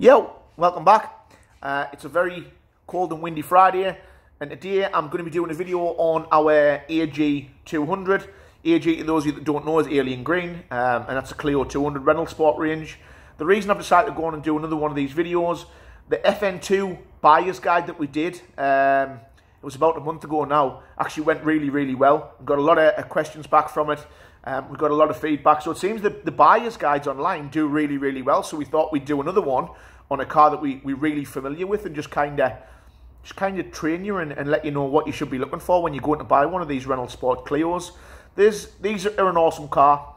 Yo, welcome back. Uh, it's a very cold and windy Friday, and today I'm going to be doing a video on our AG200. AG, to those of you that don't know, is alien green, um, and that's a Clio 200 Renault Sport range. The reason I've decided to go on and do another one of these videos, the FN2 buyer's guide that we did, um, it was about a month ago now, actually went really, really well. We got a lot of uh, questions back from it. Um, we got a lot of feedback. So it seems that the buyer's guides online do really, really well. So we thought we'd do another one on a car that we, we're really familiar with and just kind of just kind of train you and, and let you know what you should be looking for when you're going to buy one of these Renault Sport Clios. There's, these are an awesome car.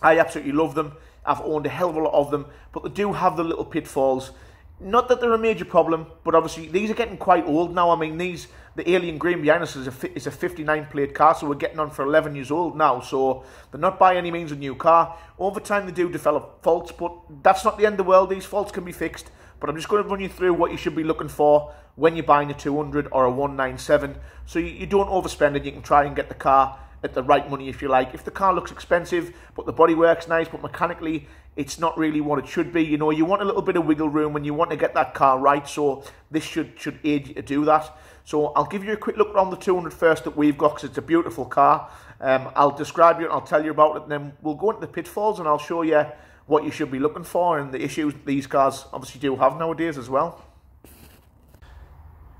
I absolutely love them. I've owned a hell of a lot of them, but they do have the little pitfalls. Not that they're a major problem, but obviously these are getting quite old now. I mean, these the alien green behind us is a, is a 59 plate car, so we're getting on for 11 years old now. So they're not by any means a new car. Over time, they do develop faults, but that's not the end of the world. These faults can be fixed. But I'm just going to run you through what you should be looking for when you're buying a 200 or a 197, so you, you don't overspend and you can try and get the car at the right money if you like. If the car looks expensive, but the body works nice, but mechanically it's not really what it should be. You know, you want a little bit of wiggle room when you want to get that car right. So this should should aid you to do that. So I'll give you a quick look around the 200 first that we've got because it's a beautiful car. Um, I'll describe you and I'll tell you about it, and then we'll go into the pitfalls and I'll show you what you should be looking for and the issues these cars obviously do have nowadays as well.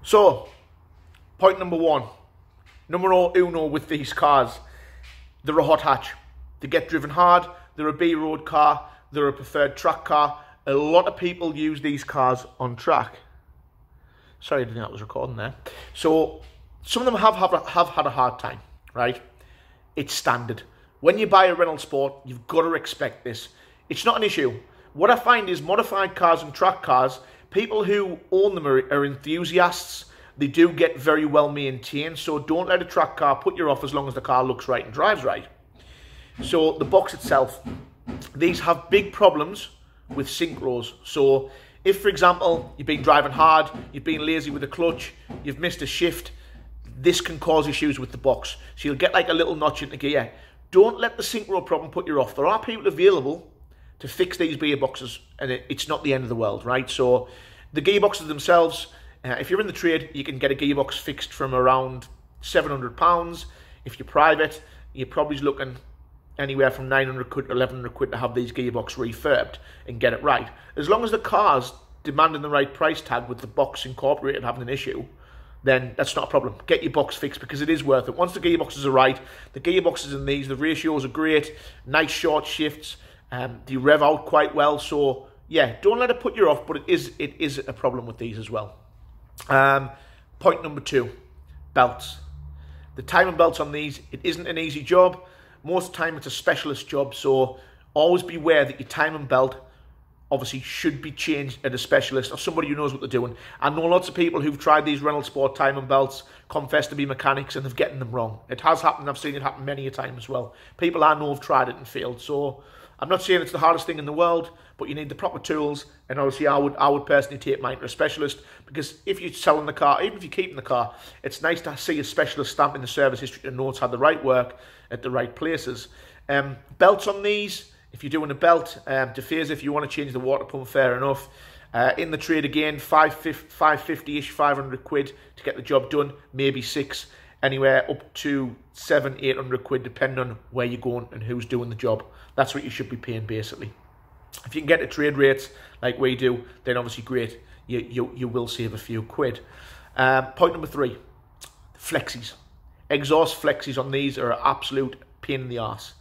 So, point number one, numero uno with these cars, they're a hot hatch. They get driven hard, they're a B-road car, they're a preferred track car. A lot of people use these cars on track. Sorry, I didn't know that was recording there. So some of them have, have, have had a hard time, right? It's standard. When you buy a Renault Sport, you've got to expect this. It's not an issue. What I find is modified cars and track cars, people who own them are, are enthusiasts. They do get very well maintained, so don't let a track car put you off as long as the car looks right and drives right. So the box itself, these have big problems with synchros. So if, for example, you've been driving hard, you've been lazy with the clutch, you've missed a shift, this can cause issues with the box. So you'll get like a little notch in the gear. Don't let the synchro problem put you off. There are people available to fix these gearboxes, and it's not the end of the world, right? So the gearboxes themselves, uh, if you're in the trade, you can get a gearbox fixed from around £700. If you're private, you're probably looking anywhere from 900 quid to 1100 quid to have these gearbox refurbed and get it right. As long as the car's demanding the right price tag with the box incorporated having an issue, then that's not a problem. Get your box fixed because it is worth it. Once the gearboxes are right, the gearboxes in these, the ratios are great, nice short shifts, um, they rev out quite well. So yeah, don't let it put you off, but it is it is a problem with these as well. Um, point number two, belts. The timing belts on these, it isn't an easy job. Most time it's a specialist job, so always beware that your timing belt obviously should be changed at a specialist or somebody who knows what they're doing. I know lots of people who've tried these Renault Sport timing belts, confess to be mechanics, and they've getting them wrong. It has happened. I've seen it happen many a time as well. People I know have tried it and failed. So I'm not saying it's the hardest thing in the world, but you need the proper tools. And obviously, I would I would personally take mine to a specialist because if you're selling the car, even if you're keeping the car, it's nice to see a specialist stamp in the service history to know it's had the right work at the right places. Um, belts on these if you're doing a belt, um, if you want to change the water pump, fair enough. Uh, in the trade again, 550-ish, 500 quid to get the job done, maybe six, anywhere up to seven, 800 quid, depending on where you're going and who's doing the job. That's what you should be paying, basically. If you can get the trade rates like we do, then obviously great. You, you, you will save a few quid. Um, point number three, flexis. Exhaust flexis on these are an absolute pain in the ass.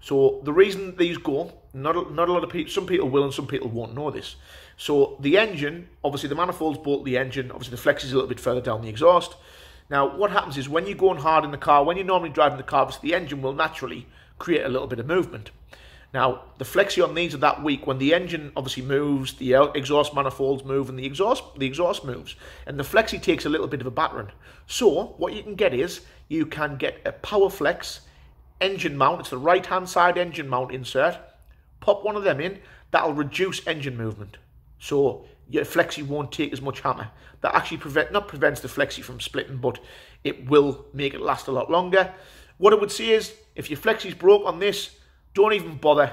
So the reason these go, not, not a lot of people, some people will and some people won't know this. So the engine, obviously the manifold's bolt the engine, obviously the flex is a little bit further down the exhaust. Now what happens is when you're going hard in the car, when you're normally driving the car, the engine will naturally create a little bit of movement. Now, the flexi on these are that weak when the engine obviously moves, the exhaust manifolds move, and the exhaust the exhaust moves, and the flexi takes a little bit of a battering. So, what you can get is you can get a power flex engine mount. It's the right-hand side engine mount insert. Pop one of them in. That'll reduce engine movement. So your flexi won't take as much hammer. That actually prevent not prevents the flexi from splitting, but it will make it last a lot longer. What I would say is, if your flexi's broke on this, don't even bother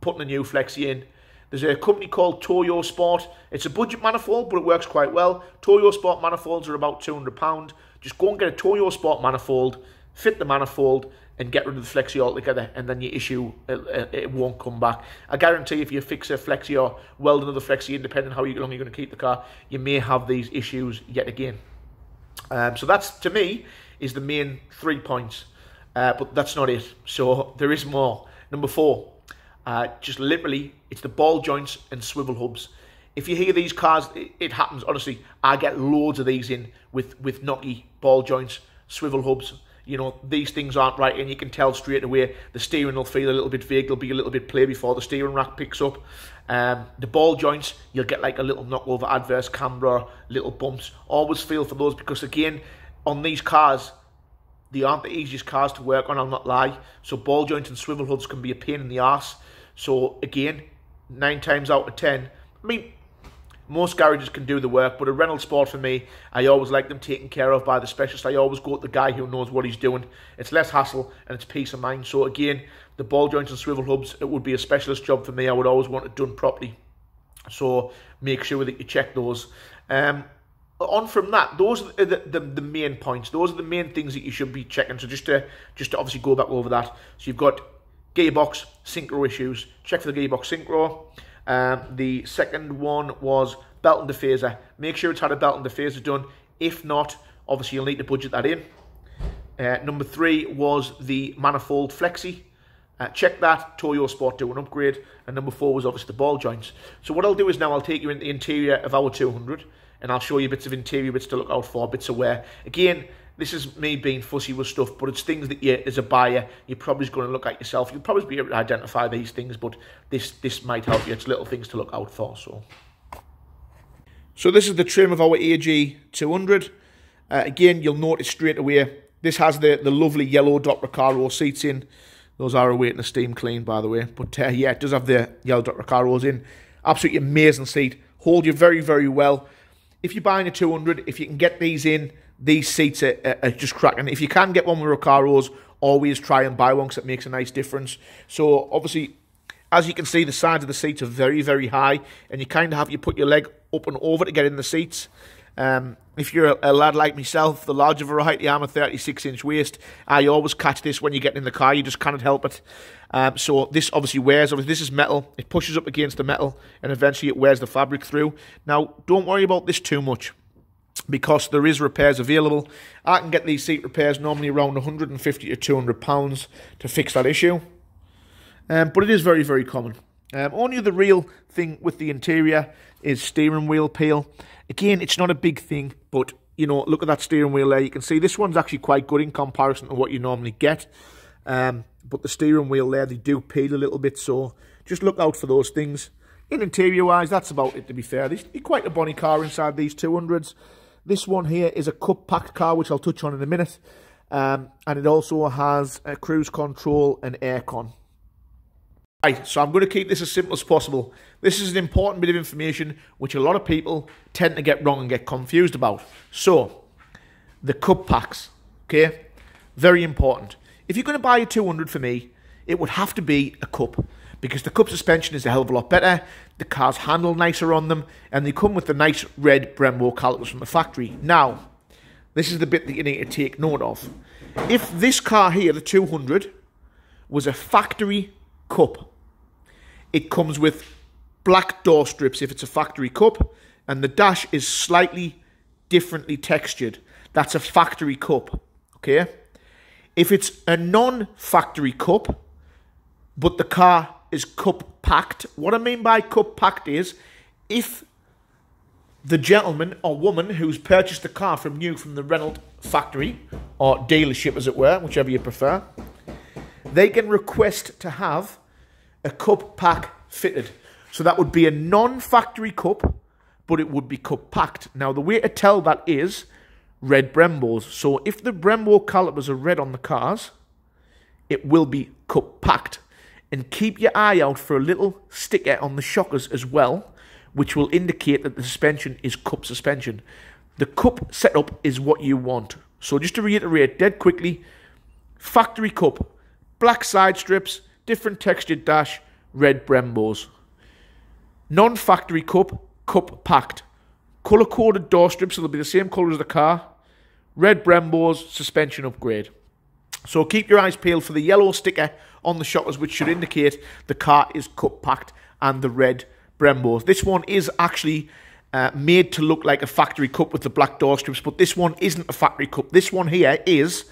putting a new flexi in. There's a company called Toyo Sport. It's a budget manifold, but it works quite well. Toyo Sport manifolds are about £200. Just go and get a Toyo Sport manifold, fit the manifold, and get rid of the flexi altogether, and then your issue it, it, won't come back. I guarantee if you fix a flexi or weld another flexi in, depending how long you're going to keep the car, you may have these issues yet again. Um, so that's to me is the main three points, uh, but that's not it. So there is more. Number four, uh, just literally, it's the ball joints and swivel hubs. If you hear these cars, it, it happens. Honestly, I get loads of these in with with knocky ball joints, swivel hubs you know, these things aren't right, and you can tell straight away the steering will feel a little bit vague, there'll be a little bit play before the steering rack picks up. Um, the ball joints, you'll get like a little knockover, adverse camber, little bumps. Always feel for those because, again, on these cars, they aren't the easiest cars to work on, I'll not lie. So ball joints and swivel hubs can be a pain in the ass. So again, nine times out of ten, I mean, most garages can do the work, but a Renault Sport for me, I always like them taken care of by the specialist. I always go with the guy who knows what he's doing. It's less hassle and it's peace of mind. So again, the ball joints and swivel hubs, it would be a specialist job for me. I would always want it done properly. So make sure that you check those. Um, on from that, those are the, the, the, main points. Those are the main things that you should be checking. So just to just to obviously go back over that. So you've got gearbox synchro issues. Check for the gearbox synchro. Um, the second one was belt and diffuser. Make sure it's had a belt and diffuser done. If not, obviously you'll need to budget that in. Uh, number three was the manifold flexi. Uh, check that, Toyo Sport do an upgrade. And number four was obviously the ball joints. So what I'll do is now I'll take you in the interior of our 200 and I'll show you bits of interior bits to look out for, bits of wear. Again, this is me being fussy with stuff, but it's things that you, as a buyer, you're probably going to look at yourself. You'll probably be able to identify these things, but this this might help you. It's little things to look out for. So, so this is the trim of our AG 200. Uh, again, you'll notice straight away this has the the lovely yellow dot Recaro seats in. Those are awaiting a steam clean, by the way. But uh, yeah, it does have the yellow dot Recaros in. Absolutely amazing seat. Hold you very, very well. If you're buying a 200, if you can get these in these seats are, are, just cracking. If you can get one with Recaros, always try and buy one because it makes a nice difference. So obviously, as you can see, the sides of the seats are very, very high, and you kind of have you put your leg up and over to get in the seats. Um, if you're a, a, lad like myself, the larger variety, I'm a 36 inch waist. I always catch this when you get in the car. You just cannot help it. Um, so this obviously wears. Obviously, this is metal. It pushes up against the metal, and eventually it wears the fabric through. Now, don't worry about this too much because there is repairs available. I can get these seat repairs normally around 150 to 200 pounds to fix that issue. Um, but it is very, very common. Um, only the real thing with the interior is steering wheel peel. Again, it's not a big thing, but you know, look at that steering wheel there. You can see this one's actually quite good in comparison to what you normally get. Um, but the steering wheel there, they do peel a little bit, so just look out for those things. In interior wise, that's about it to be fair. There's quite a bonny car inside these 200s. This one here is a cup packed car, which I'll touch on in a minute. Um, and it also has a cruise control and aircon. Right, so I'm going to keep this as simple as possible. This is an important bit of information which a lot of people tend to get wrong and get confused about. So, the cup packs, okay? Very important. If you're going to buy a 200 for me, it would have to be a cup because the cup suspension is a hell of a lot better, the cars handle nicer on them, and they come with the nice red Brembo calipers from the factory. Now, this is the bit that you need to take note of. If this car here, the 200, was a factory cup, it comes with black door strips if it's a factory cup, and the dash is slightly differently textured. That's a factory cup, okay? If it's a non-factory cup, but the car is cup packed. What I mean by cup packed is if the gentleman or woman who's purchased the car from you from the Renault factory or dealership, as it were, whichever you prefer, they can request to have a cup pack fitted. So that would be a non factory cup, but it would be cup packed. Now, the way to tell that is red Brembos. So if the Brembo calipers are red on the cars, it will be cup packed and keep your eye out for a little sticker on the shockers as well, which will indicate that the suspension is cup suspension. The cup setup is what you want. So just to reiterate dead quickly, factory cup, black side strips, different textured dash, red Brembos. Non-factory cup, cup packed. Colour-coded door strips, so they'll be the same colour as the car. Red Brembos, suspension upgrade. So keep your eyes peeled for the yellow sticker on the shockers, which should indicate the car is cup packed and the red Brembos. This one is actually uh, made to look like a factory cup with the black door strips, but this one isn't a factory cup. This one here is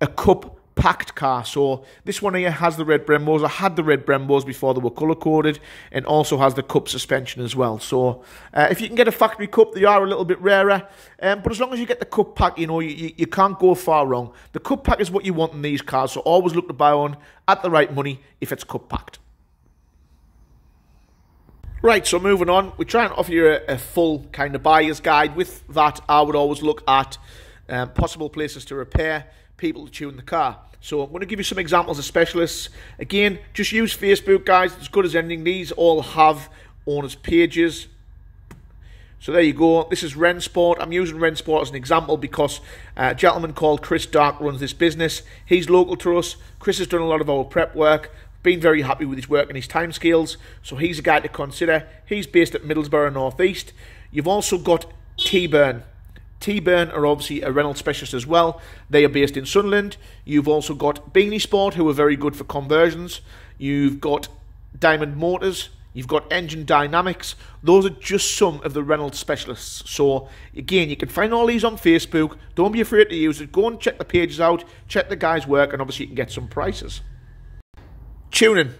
a cup packed car. So this one here has the red Brembos. I had the red Brembos before they were colour coded and also has the cup suspension as well. So uh, if you can get a factory cup, they are a little bit rarer. Um, but as long as you get the cup pack, you know, you, you can't go far wrong. The cup pack is what you want in these cars. So always look to buy one at the right money if it's cup packed. Right, so moving on, we try and offer you a, a, full kind of buyer's guide. With that, I would always look at um, possible places to repair, people to tune the car. So I'm going to give you some examples of specialists. Again, just use Facebook, guys. It's good as anything. These all have owners' pages. So there you go. This is Rensport. I'm using Rensport as an example because a gentleman called Chris Dark runs this business. He's local to us. Chris has done a lot of our prep work been very happy with his work and his time timescales, so he's a guy to consider. He's based at Middlesbrough North East. You've also got T-Burn. T-Burn are obviously a Renault specialist as well. They are based in Sunderland. You've also got Beanie Sport, who are very good for conversions. You've got Diamond Motors. You've got Engine Dynamics. Those are just some of the Renault specialists. So, again, you can find all these on Facebook. Don't be afraid to use it. Go and check the pages out, check the guy's work, and obviously you can get some prices. Tuning,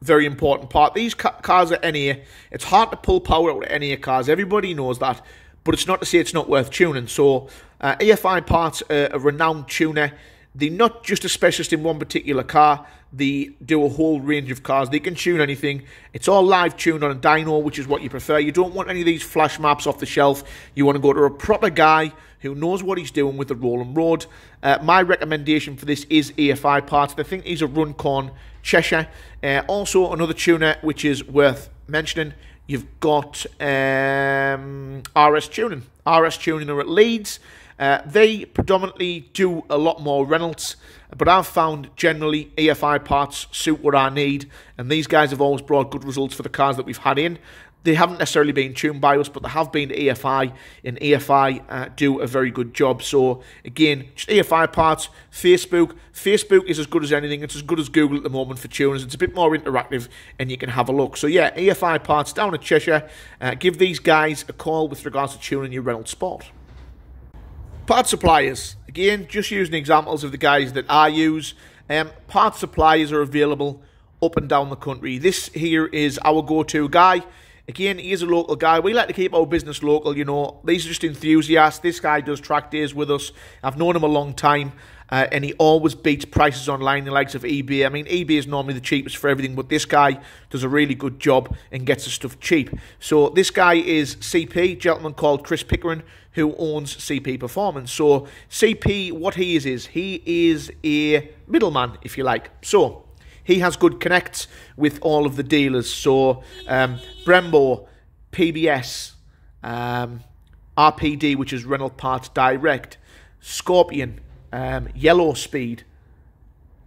very important part. These ca cars are NA. It's hard to pull power out of NA cars. Everybody knows that. But it's not to say it's not worth tuning. So, uh, EFI Parts are a renowned tuner. They're not just a specialist in one particular car. They do a whole range of cars. They can tune anything. It's all live tuned on a dyno, which is what you prefer. You don't want any of these flash maps off the shelf. You want to go to a proper guy who knows what he's doing with the rolling road. Uh, my recommendation for this is EFI Parts. I think he's a Runcorn Cheshire. Uh, also, another tuner which is worth mentioning. You've got um, RS Tuning. RS Tuning are at Leeds. Uh, they predominantly do a lot more Renaults, but I've found generally EFI parts suit what I need, and these guys have always brought good results for the cars that we've had in. They haven't necessarily been tuned by us, but they have been EFI, and EFI uh, do a very good job. So, again, just EFI parts, Facebook. Facebook is as good as anything. It's as good as Google at the moment for tuners. It's a bit more interactive, and you can have a look. So, yeah, EFI parts down at Cheshire. Uh, give these guys a call with regards to tuning your Renault Sport. Part suppliers. Again, just using examples of the guys that I use. Um, part suppliers are available up and down the country. This here is our go-to guy. Again, he is a local guy. We like to keep our business local, you know. These are just enthusiasts. This guy does track days with us. I've known him a long time. Uh, and he always beats prices online, the likes of eBay. I mean, eBay is normally the cheapest for everything, but this guy does a really good job and gets the stuff cheap. So this guy is CP, gentleman called Chris Pickering, who owns CP Performance. So CP, what he is, is he is a middleman, if you like. So he has good connects with all of the dealers. So um, Brembo, PBS, um, RPD, which is Renault Parts Direct, Scorpion, um, Yellow Speed,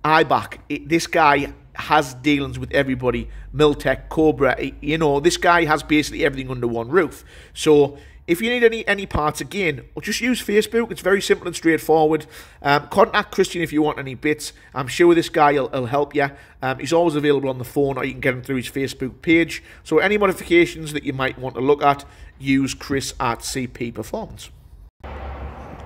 IBAC. It, this guy has dealings with everybody. Milltek, Cobra. You know, this guy has basically everything under one roof. So if you need any any parts again, just use Facebook. It's very simple and straightforward. Um, contact Christian if you want any bits. I'm sure this guy will, will help you. Um, he's always available on the phone, or you can get him through his Facebook page. So any modifications that you might want to look at, use Chris at CP Performance.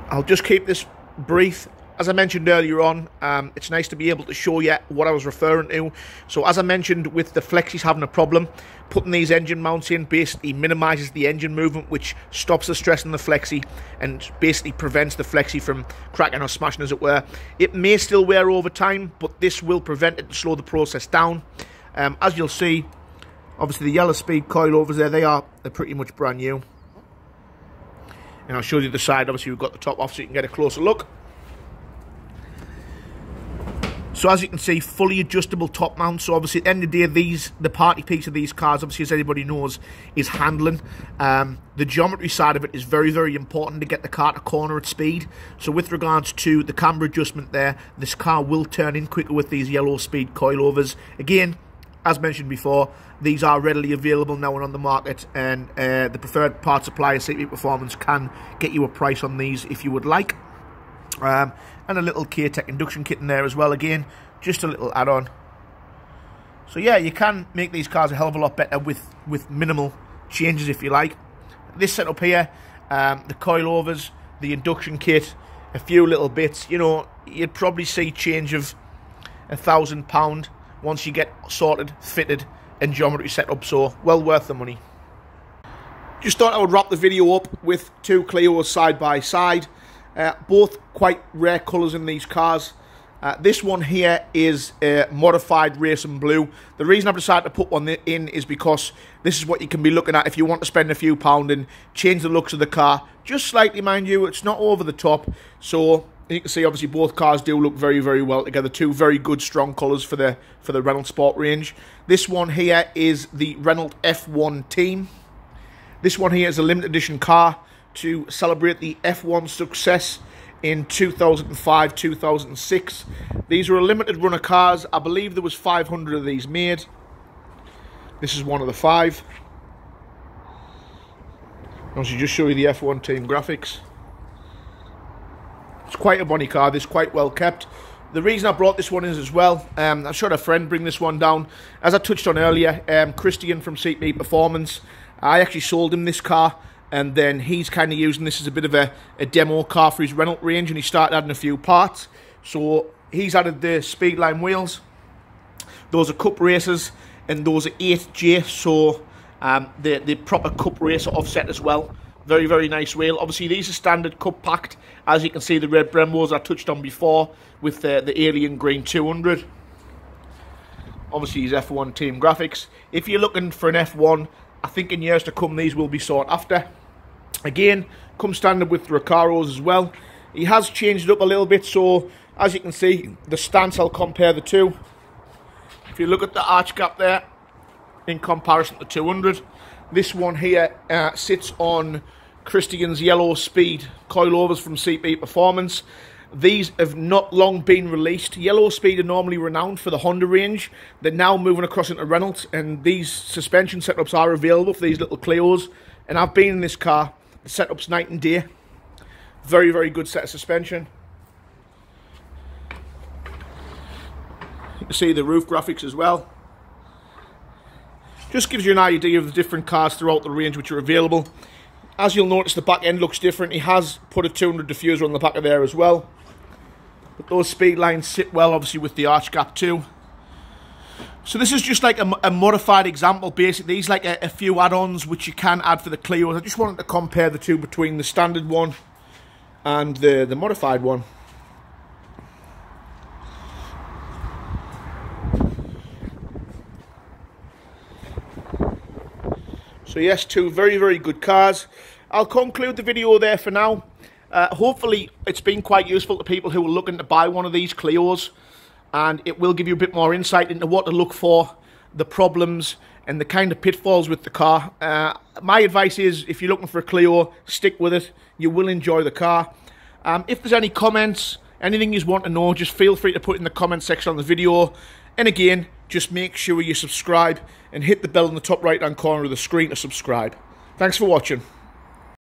I'll just keep this brief as I mentioned earlier on, um, it's nice to be able to show you what I was referring to. So as I mentioned with the Flexis having a problem, putting these engine mounts in basically minimises the engine movement, which stops the stress on the Flexi and basically prevents the Flexi from cracking or smashing, as it were. It may still wear over time, but this will prevent it and slow the process down. Um, as you'll see, obviously the yellow speed coilovers there, they are they're pretty much brand new. And I'll show you the side, obviously we've got the top off so you can get a closer look. So as you can see, fully adjustable top mount. So obviously at the end of the day, these the party piece of these cars, obviously as everybody knows, is handling. Um, the geometry side of it is very, very important to get the car to corner at speed. So with regards to the camber adjustment there, this car will turn in quicker with these yellow speed coilovers. Again, as mentioned before, these are readily available now and on the market, and uh, the preferred part supplier, CP Performance, can get you a price on these if you would like. Um, and a little K-Tech induction kit in there as well. Again, just a little add-on. So yeah, you can make these cars a hell of a lot better with, with minimal changes if you like. This setup here, um, the coilovers, the induction kit, a few little bits, you know, you'd probably see change of a thousand pound once you get sorted, fitted, and geometry set up. So well worth the money. Just thought I would wrap the video up with two Clios side by side. Uh, both quite rare colours in these cars. Uh, this one here is a modified racing blue. The reason I've decided to put one in is because this is what you can be looking at if you want to spend a few pound and change the looks of the car. Just slightly, mind you, it's not over the top. So you can see obviously both cars do look very, very well together. Two very good, strong colours for the, for the Renault Sport range. This one here is the Renault F1 team. This one here is a limited edition car to celebrate the F1 success in 2005 2006 these were a limited run of cars. I believe there was 500 of these made. This is one of the five. I'll just show you the f1 team graphics. It's quite a bonny car. This quite well kept. The reason I brought this one is as well, um, I showed a friend bring this one down. As I touched on earlier, um, Christian from CP Performance, I actually sold him this car and then he's kind of using this as a bit of a, a demo car for his Renault range and he started adding a few parts. So he's added the speedline wheels. Those are cup racers and those are 8J so um, the, the proper cup racer offset as well. Very very nice wheel. Obviously these are standard cup packed. As you can see the red Brembo's I touched on before with the, the alien green 200 obviously his F1 team graphics. If you're looking for an F1 I think in years to come these will be sought after Again, come standard with Recaros as well. He has changed up a little bit, so as you can see, the stance, I'll compare the two. If you look at the arch gap there, in comparison to 200, this one here uh, sits on Christian's Yellow Speed coilovers from CP Performance. These have not long been released. Yellow Speed are normally renowned for the Honda range. They're now moving across into Renaults, and these suspension setups are available for these little Clios. And I've been in this car setup's night and day. Very, very good set of suspension. You can see the roof graphics as well. Just gives you an idea of the different cars throughout the range which are available. As you'll notice, the back end looks different. He has put a 200 diffuser on the back of there as well. But those speed lines sit well, obviously, with the arch gap too. So this is just like a, a modified example, basically. These like a, a few add-ons which you can add for the Clios. I just wanted to compare the two between the standard one and the, the modified one. So yes, two very, very good cars. I'll conclude the video there for now. Uh, hopefully, it's been quite useful to people who are looking to buy one of these Clios and it will give you a bit more insight into what to look for, the problems, and the kind of pitfalls with the car. Uh, my advice is if you're looking for a Clio, stick with it. You will enjoy the car. Um, if there's any comments, anything you want to know, just feel free to put in the comment section on the video. And again, just make sure you subscribe and hit the bell in the top right hand corner of the screen to subscribe. Thanks for watching.